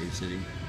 Cave City.